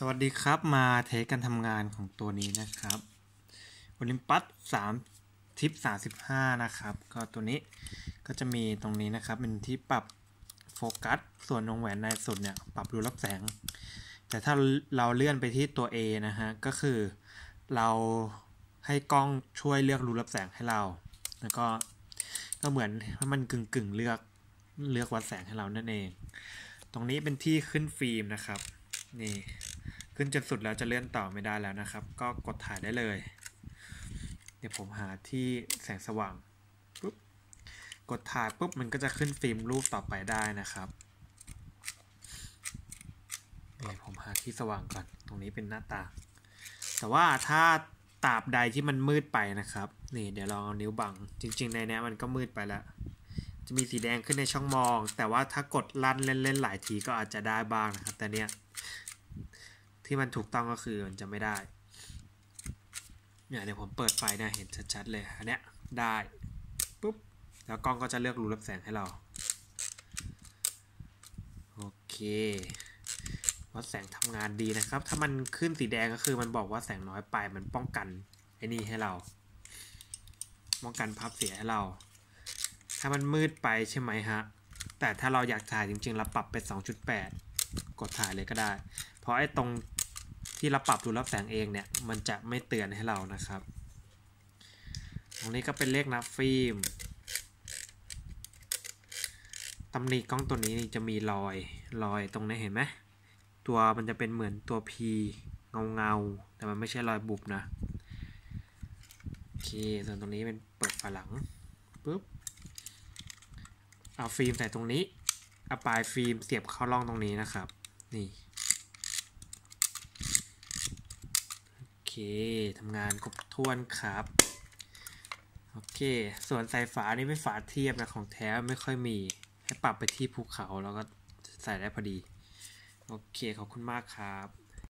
สวัสดีครับมาเทสการทำงานของตัวนี้นะครับโอลิมปัส3ทิป35นะครับ ก็ตัวนี้ก็จะมีตรงนี้นะครับ เป็นที่ปรับโฟกัส ส่วนวงแหวนในสุดเนี่ยปรับรูรับแสง แต่ถ้าเราเลื่อนไปที่ตัว A นะฮะ ก็คือเราให้กล้องช่วยเลือกรูรับแสงให้เรา แล้วก็ก็เหมือนมันกึ่งกึ่งเลือกเลือกวัดแสงให้เรานั่นเอง ตรงนี้เป็นที่ขึ้นฟิล์มนะครับ นี่ ขึ้นจนสุดแล้วจะเลื่อนต่อไม่ได้แล้วนะครับ ก็กดถ่ายได้เลย เดี๋ยวผมหาที่แสงสว่างปุ๊บกดถ่ายปุ๊บมันก็จะขึ้นฟิล์มรูปต่อไปได้นะครับนี่ผมหาที่สว่างก่อน ตรงนี้เป็นหน้าต่างแต่ว่าถ้าตราบใดที่มันมืดไปนะครับ นี่เดี๋ยวลองเอานิ้วบัง จริง ๆ ในนี้มันก็มืดไปแล้ว จะมีสีแดงขึ้นในช่องมอง แต่ว่าถ้ากดลั่นเล่นๆหลายทีก็อาจจะได้บ้างนะครับ แต่เนี้ย ที่มันถูกต้องก็คือมันจะไม่ได้เนี่ยเดี๋ยวผมเปิดไฟเนี่ยเห็นชัดๆเลยอันเนี้ยได้ปุ๊บแล้วกล้องก็จะเลือกรูรับแสงให้เรา โอเควัดแสงทำงานดีนะครับ ถ้ามันขึ้นสีแดงก็คือมันบอกว่าแสงน้อยไปมันป้องกันไอ้นี่ให้เรา ป้องกันภาพเสียให้เรา ถ้ามันมืดไปใช่ไหมฮะ แต่ถ้าเราอยากถ่ายจริงๆเราปรับเป็น2.8 กดถ่ายเลยก็ได้ เพราะไอ้ตรง ที่เราปรับดูรับแสงเองเนี่ย มันจะไม่เตือนให้เรานะครับ ตรงนี้ก็เป็นเลขนับฟิล์มตำหนิกล้องตัวนี้จะมีรอยรอยตรงนี้เห็นไหมตัวมันจะเป็นเหมือนตัว P เงาเงาแต่มันไม่ใช่รอยบุบนะโอเคส่วนตรงนี้เป็นเปิดฝาหลังปุ๊บเอาฟิล์มใส่ตรงนี้เอาปลายฟิล์มเสียบเข้าร่องตรงนี้นะครับ นี่ โอเค ทำงานครบถ้วนครับ โอเค ส่วนสายฝานี่เป็นฝาเทียบนะของแท้ไม่ค่อยมี ให้ปรับไปที่ภูเขาแล้วก็ใส่ได้พอดี โอเค ขอบคุณมากครับ